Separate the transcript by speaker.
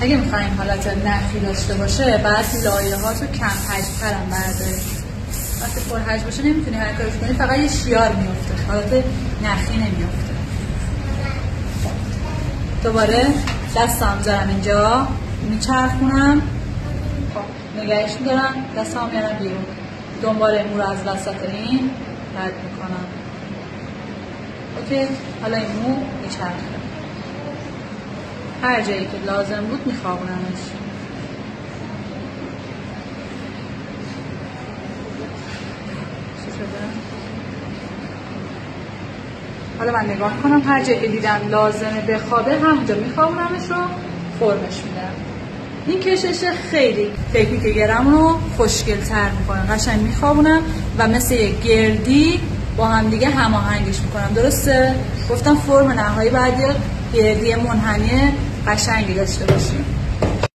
Speaker 1: اگه می‌خوایم حالت نخی داشته باشه بعد لایه ها تو کم حجم ترم برداریم. وقتی پر حجم باشه نمی‌تونی هر کارش کنی فقط یه شیار میفته حالت نخی نمیفته دوباره دستم زرم اینجا میچرخونم. خب نگهش میدارم دستم میارم بیرون. دنبال مو رو از وسط این رد می‌کنم. اوکی حالا این مو میچرخه. هر جایی که لازم بود میخوابونمش. حالا من نگاه کنم هر جایی که دیدم لازمه بخوابه همونجا میخوابونمش رو فرمش میدم. این کشش خیلی تکنیک گرم رو خوشگل تر می‌کنه. قشنگ میخوابونم و مثل یک گردی با هم دیگه هماهنگش می‌کنم. درسته؟ گفتم فرم نهایی بعد گردی منحنی قشنگی داشته باشیم.